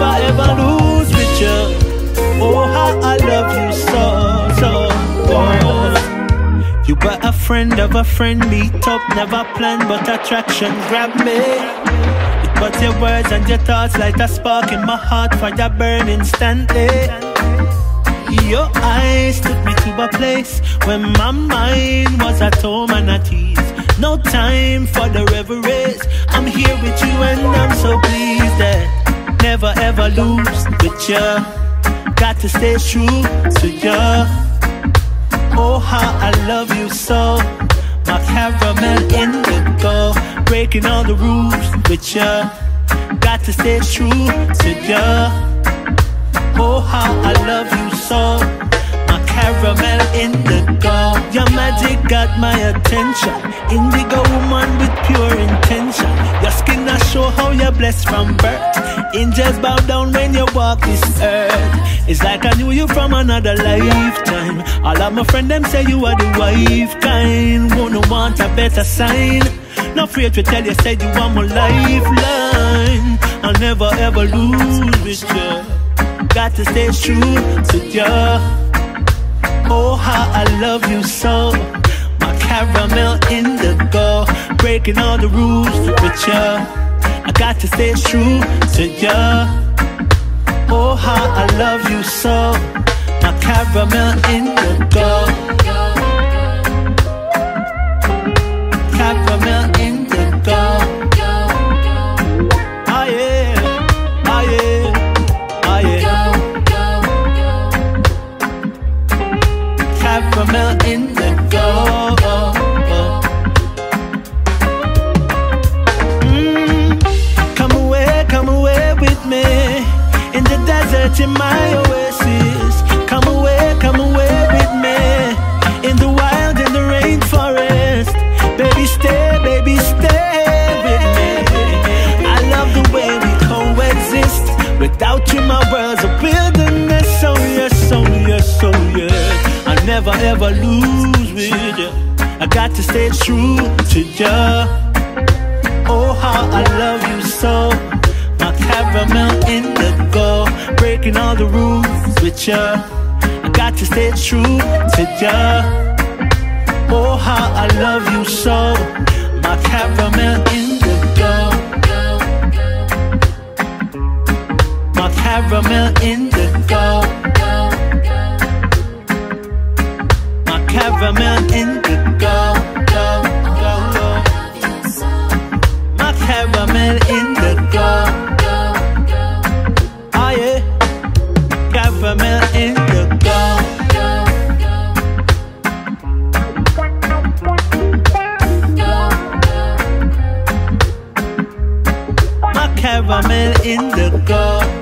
never ever lose with you. Oh, how I love you so, so. Oh. You were a friend of a friend, meet up, never planned, but attraction grabbed me. It was your words and your thoughts light a spark in my heart, fire burned instantly. Your eyes took me to a place where my mind was at home and at ease. No time for the reveries. I'm here with you and I'm so pleased that never ever lose with you. Got to stay true to you. Oh, how I love you so. My Karamel indigo, breaking all the rules with you. Got to stay true to you. Oh, how I love you so. My Karamel indigo. Your magic got my attention. Indigo blessed from birth. Angels bow down when you walk this earth. It's like I knew you from another lifetime. All of my friends them say you are the wife kind. Wanna want a better sign. Not afraid to tell you, said you are my lifeline. I'll never ever lose with you. Got to stay true to you. Oh, how I love you so. My Karamel indigo, breaking all the rules with you. I got to stay true to you. Oh, how I love in my oasis. Come away, come away with me in the wild in the rainforest. Baby, stay, baby, stay with me. I love the way we coexist. Without you, my world's a wilderness. Oh yes, oh yes, oh yeah. I never ever lose with you. I got to stay true to you. Breaking all the rules with you. I got to stay true to you. Oh, how I love you so. My Karamel indigo. My Karamel indigo. My Karamel indigo. Go, go, go. My Karamel indigo. My the indigo.